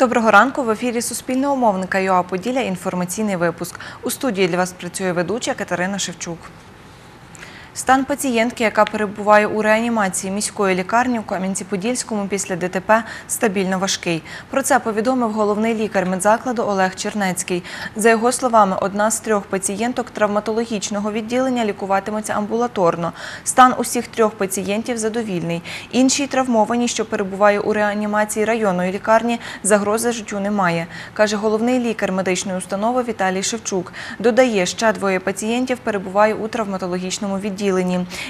Доброго ранку. В ефірі Суспільного мовника ЮА Поділля інформаційний випуск. У студії для вас працює ведуча Катерина Шевчук. Стан пацієнтки, яка перебуває у реанімації міської лікарні у Кам'янці-Подільському після ДТП, стабільно важкий. Про це повідомив головний лікар медзакладу Олег Чернецький. За його словами, одна з трьох пацієнток травматологічного відділення лікуватиметься амбулаторно. Стан усіх трьох пацієнтів задовільний. Інші травмовані, що перебуває у реанімації районної лікарні, загрози життю немає, каже головний лікар медичної установи Віталій Шевчук. Додає, ще двоє пацієнтів перебуває у травматологічному відділенні.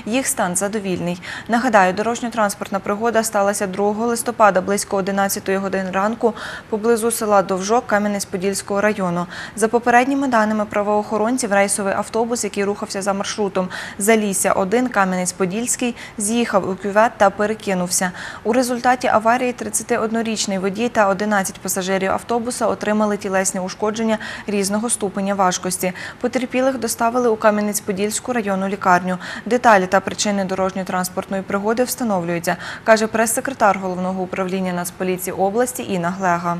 Їх стан задовільний. Нагадаю, дорожньо-транспортна пригода сталася 2 листопада близько 11 години ранку поблизу села Довжок Кам'янець-Подільського району. За попередніми даними правоохоронців, рейсовий автобус, який рухався за маршрутом Залісся 1 Кам'янець-Подільський, з'їхав у кювет та перекинувся. У результаті аварії 31-річний водій та 11 пасажирів автобуса отримали тілесні ушкодження різного ступеня важкості. Потерпілих доставили у Кам'янець-Подільську районну лікарню. Деталі та причини дорожньо-транспортної пригоди встановлюються, каже прес-секретар головного управління Нацполіції області Інна Глега.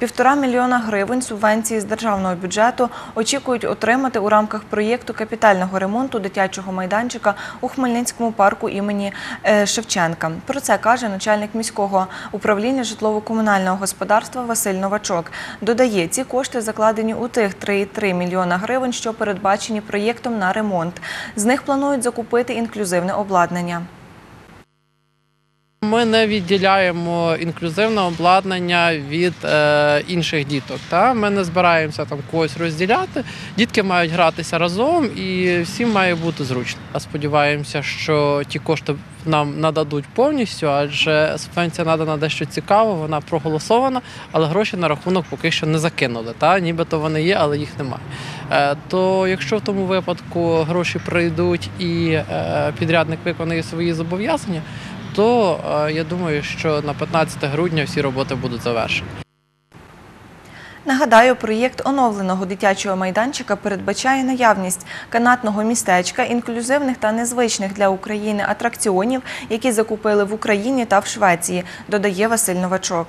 Півтора мільйона гривень субвенції з державного бюджету очікують отримати у рамках проєкту капітального ремонту дитячого майданчика у Хмельницькому парку імені е, Шевченка. Про це каже начальник міського управління житлово-комунального господарства Василь Новачок. Додає, ці кошти закладені у тих 3,3 мільйона гривень, що передбачені проєктом на ремонт. З них планують закупити інклюзивне обладнання. Ми не відділяємо інклюзивне обладнання від е, інших діток. Та? Ми не збираємося там когось розділяти. Дітки мають гратися разом і всім має бути зручно. Сподіваємося, що ті кошти нам нададуть повністю, адже субвенція надана дещо цікаво, вона проголосована, але гроші на рахунок поки що не закинули. Та? Нібито вони є, але їх немає. Е, то якщо в тому випадку гроші прийдуть і е, підрядник виконує свої зобов'язання, то е, я думаю, що на 15 грудня всі роботи будуть завершені. Нагадаю, проєкт оновленого дитячого майданчика передбачає наявність канатного містечка, інклюзивних та незвичних для України атракціонів, які закупили в Україні та в Швеції, додає Василь Новачок.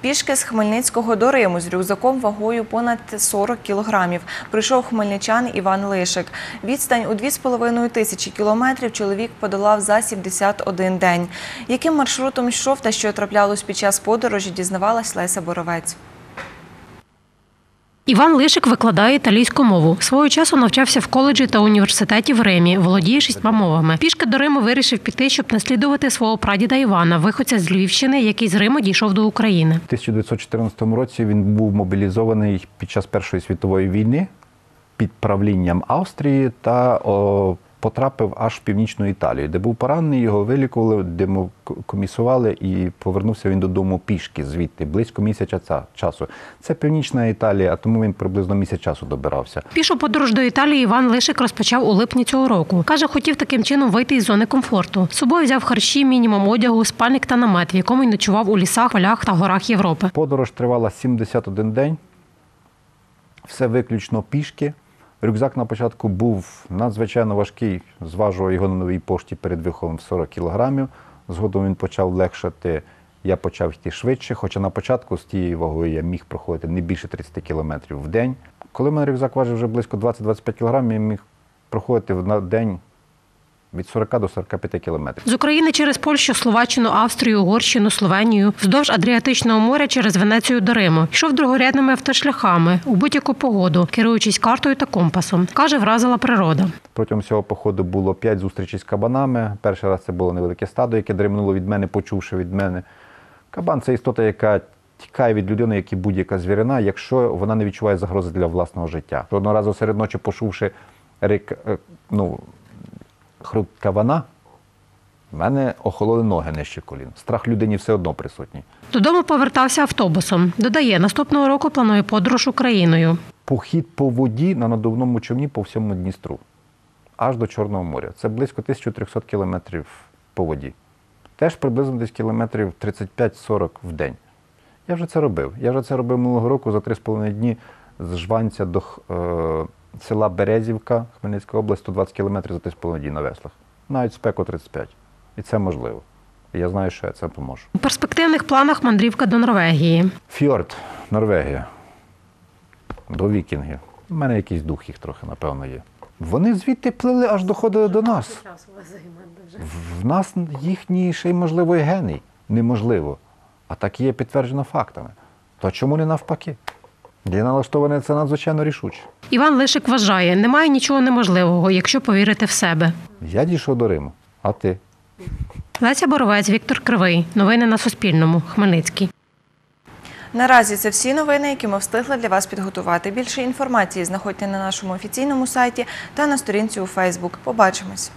Пішки з Хмельницького до Риму з рюкзаком вагою понад 40 кілограмів прийшов хмельничан Іван Лишик. Відстань у 2,5 тисячі кілометрів чоловік подолав за 71 день. Яким маршрутом йшов та що траплялось під час подорожі, дізнавалась Леся Боровець. Іван Лишик викладає італійську мову. Свого часу навчався в коледжі та університеті в Римі, володіє шістьма мовами. Пішки до Риму вирішив піти, щоб наслідувати свого прадіда Івана, виходця з Львівщини, який з Риму дійшов до України. У 1914 році він був мобілізований під час Першої світової війни під правлінням Австрії та о, потрапив аж в північну Італію, де був поранений, його вилікували, демокомісували і повернувся він додому пішки звідти, близько місяця часу. Це північна Італія, а тому він приблизно місяць часу добирався. Пішу подорож до Італії Іван Лишик розпочав у липні цього року. Каже, хотів таким чином вийти із зони комфорту. З собою взяв харчі, мінімум одягу, спальник та намет, в якому й ночував у лісах, полях та горах Європи. Подорож тривала 71 день, все виключно пішки. Рюкзак на початку був надзвичайно важкий, зважував його на новій пошті перед виходом в 40 кілограмів. Згодом він почав легшати, я почав йти швидше, хоча на початку з тією вагою я міг проходити не більше 30 кілометрів в день. Коли мене рюкзак важив вже близько 20-25 кілограмів, я міг проходити на день від 40 до 45 кілометрів. З України через Польщу, Словаччину, Австрію, Угорщину, Словенію, вздовж Адріатичного моря через Венецію до Риму. Йшов другорядними автошляхами у будь-яку погоду, керуючись картою та компасом. Каже, вразила природа. Протягом цього походу було п'ять зустрічей з кабанами. Перший раз це було невелике стадо, яке дремнуло від мене, почувши від мене. Кабан це істота, яка тікає від людини, як і будь-яка звірина, якщо вона не відчуває загрози для власного життя. Одного разу серед ночі, почувши рик, е, ну, хруп кабана, в мене охололи ноги нижче колін. Страх людині все одно присутній. Додому повертався автобусом. Додає, наступного року планує подорож Україною. Похід по воді на надувному човні по всьому Дністру, аж до Чорного моря. Це близько 1300 кілометрів по воді. Теж приблизно десь кілометрів 35-40 в день. Я вже це робив. Я вже це робив минулого року за 3,5 дні з Жванця до е, села Березівка, Хмельницька область, 120 кілометрів за 3,5 дні на веслах. Навіть спеку 35. І це можливо. І я знаю, що я це поможу. У перспективних планах мандрівка до Норвегії. Фьорд, Норвегія. До вікінгів. У мене якийсь дух їх трохи, напевно, є. Вони звідти плили аж доходили до нас. В нас їхній ще й можливо і гений. Неможливо. А так є підтверджено фактами. То чому не навпаки? Я налаштований це надзвичайно рішуче. Іван Лишик вважає, немає нічого неможливого, якщо повірити в себе. Я дійшов до Риму. А ти? Леся Боровець, Віктор Кривий. Новини на Суспільному. Хмельницький. Наразі це всі новини, які ми встигли для вас підготувати. Більше інформації знаходьте на нашому офіційному сайті та на сторінці у Фейсбук. Побачимось.